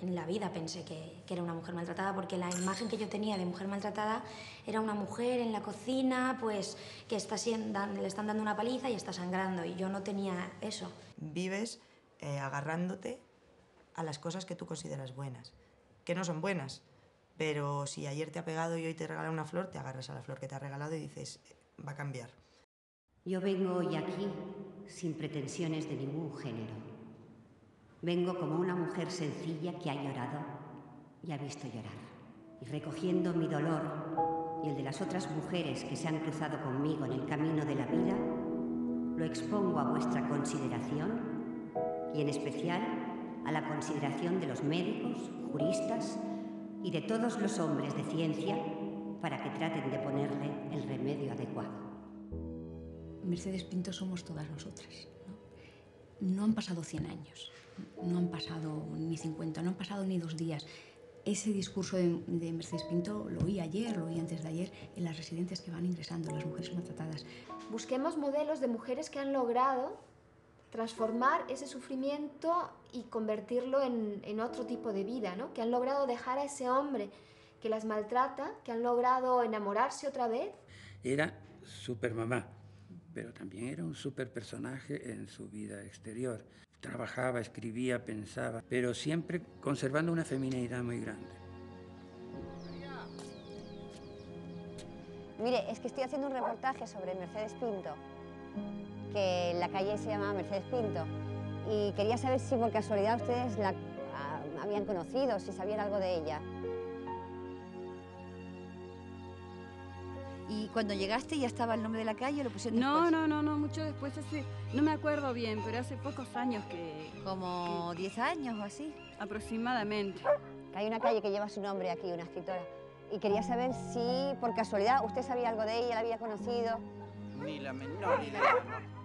En la vida pensé que, que, era una mujer maltratada porque la imagen que yo tenía de mujer maltratada era una mujer en la cocina, pues que está siendo, le están dando una paliza y está sangrando y yo no tenía eso. Vives eh, agarrándote a las cosas que tú consideras buenas, que no son buenas, pero si ayer te ha pegado y hoy te regala una flor, te agarras a la flor que te ha regalado y dices, va a cambiar. Yo vengo hoy aquí sin pretensiones de ningún género. Vengo como una mujer sencilla que ha llorado y ha visto llorar. Y recogiendo mi dolor y el de las otras mujeres que se han cruzado conmigo en el camino de la vida, lo expongo a vuestra consideración y en especial a la consideración de los médicos, juristas y de todos los hombres de ciencia para que traten de ponerle el remedio adecuado. Mercedes Pinto somos todas nosotras. No, no han pasado 100 años no han pasado ni 50, no han pasado ni dos días. Ese discurso de, de, Mercedes Pinto lo oí ayer, lo oí antes de ayer, en las residencias que van ingresando, las mujeres maltratadas. Busquemos modelos de mujeres que han logrado transformar ese sufrimiento y convertirlo en, en otro tipo de vida, ¿no? que han logrado dejar a ese hombre que las maltrata, que han logrado enamorarse otra vez. Era super mamá, pero también era un super personaje en su vida exterior. Trabajaba, escribía, pensaba, pero siempre conservando una feminidad muy grande. Mire, es que estoy haciendo un reportaje sobre Mercedes Pinto, que la calle se llama Mercedes Pinto, y quería saber si por casualidad ustedes la ah, habían conocido, si sabían algo de ella. ¿Y cuando llegaste ya estaba el nombre de la calle o lo pusieron no, después? No, no, no, mucho después, hace, no me acuerdo bien, pero hace pocos años que... ¿Como 10 años o así? Aproximadamente. Hay una calle que lleva su nombre aquí, una escritora. Y quería saber si, por casualidad, usted sabía algo de ella, la había conocido. Ni la menor idea, ¿no?